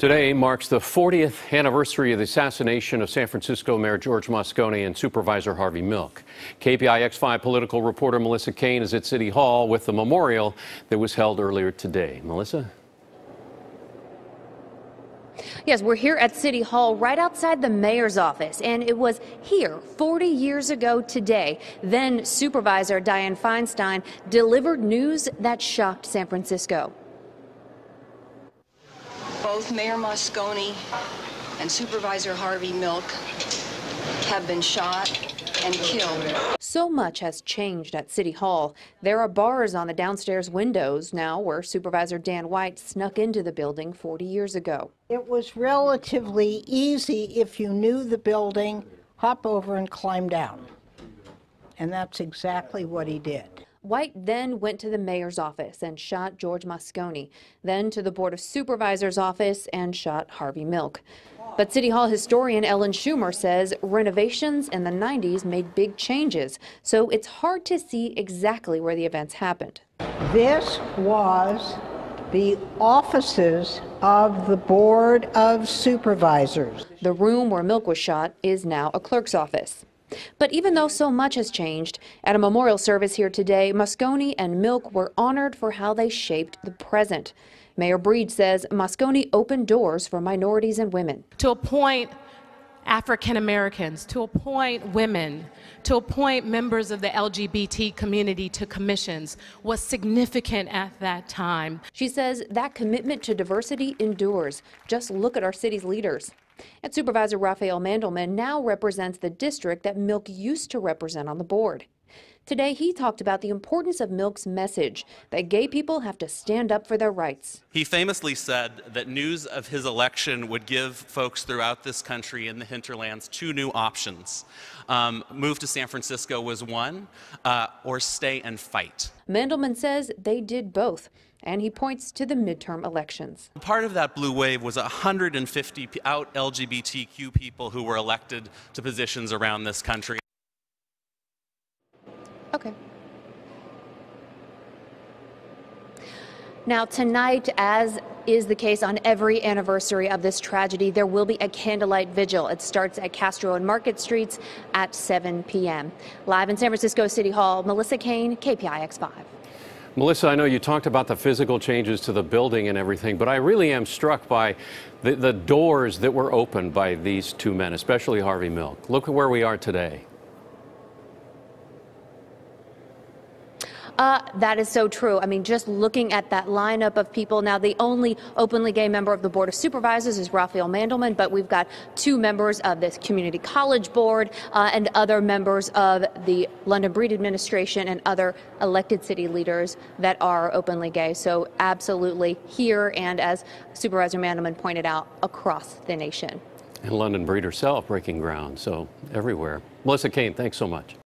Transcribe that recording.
Today marks the 40th anniversary of the assassination of San Francisco Mayor George Moscone and Supervisor Harvey Milk. KPIX 5 political reporter Melissa Caen is at City Hall with the memorial that was held earlier today. Melissa? Yes, we're here at City Hall right outside the mayor's office, and it was here 40 years ago today. Then Supervisor Dianne Feinstein delivered news that shocked San Francisco. Both Mayor Moscone and Supervisor Harvey Milk have been shot and killed. So much has changed at City Hall. There are bars on the downstairs windows now where Supervisor Dan White snuck into the building 40 years ago. It was relatively easy if you knew the building, hop over and climb down. And that's exactly what he did. White then went to the mayor's office and shot George Moscone, then to the Board of Supervisors office and shot Harvey Milk. But City Hall historian Ellen Schumer says renovations in the 90s made big changes, so it's hard to see exactly where the events happened. This was the offices of the Board of Supervisors. The room where Milk was shot is now a clerk's office. But even though so much has changed, at a memorial service here today, Moscone and Milk were honored for how they shaped the present. Mayor Breed says Moscone opened doors for minorities and women. To appoint African Americans, to appoint women, to appoint members of the LGBT community to commissions was significant at that time. She says that commitment to diversity endures. Just look at our city's leaders. And Supervisor Rafael Mandelman now represents the district that Milk used to represent on the board. Today, he talked about the importance of Milk's message that gay people have to stand up for their rights. He famously said that news of his election would give folks throughout this country in the hinterlands two new options. Um, move to San Francisco was one, uh, or stay and fight. Mandelman says they did both and he points to the midterm elections. Part of that blue wave was 150 out LGBTQ people who were elected to positions around this country. Okay. Now, tonight, as is the case on every anniversary of this tragedy, there will be a candlelight vigil. It starts at Castro and Market Streets at 7 p.m. Live in San Francisco City Hall, Melissa Caen, KPIX 5. Melissa, I know you talked about the physical changes to the building and everything, but I really am struck by the, the doors that were opened by these two men, especially Harvey Milk. Look at where we are today. Uh, that is so true. I mean, just looking at that lineup of people now, the only openly gay member of the Board of Supervisors is Rafael Mandelman, but we've got two members of this community college board uh, and other members of the London Breed administration and other elected city leaders that are openly gay. So, absolutely here and as Supervisor Mandelman pointed out, across the nation. And London Breed herself breaking ground, so everywhere. Melissa Caen, thanks so much.